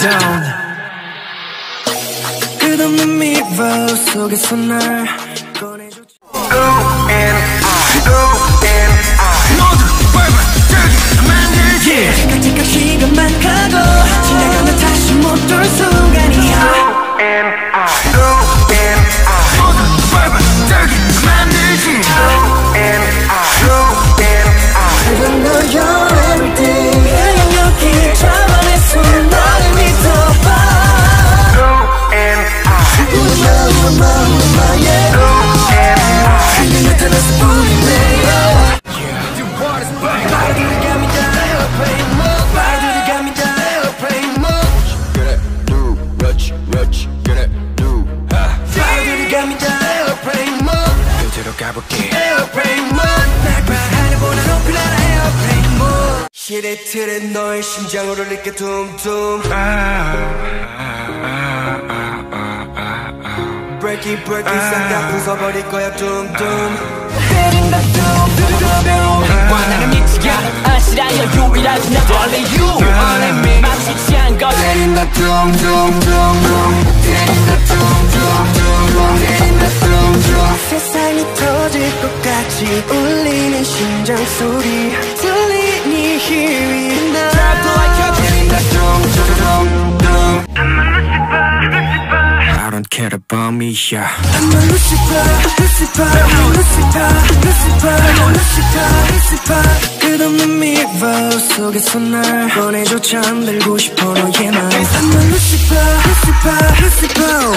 down 끝없는 미러 속에서 날 rush, get it, do, ha. 말들이 got me down, praying more. 그대로 가볼게. praying more. 날 하늘보다 높이 날아 praying more. 시대 틀에 너의 심장을 울릴게 둠둠. Break it, break it, 싹다 부숴버릴 거야 둠둠. 때린다 둠둠둠. 나는 미치지 않아 아시라여 유일하지 나 only you only me 마치지 않은 것 때린다 둠둠둠둠. Care about me, yeah. I'm a Lucifer, Lucifer, Lucifer, Lucifer, Lucifer, Lucifer. 끝없는 미러 속에서 날 꺼내줘 잠들고 싶어 너의 맘. I'm a Lucifer, Lucifer, Lucifer. I'm a Lucifer,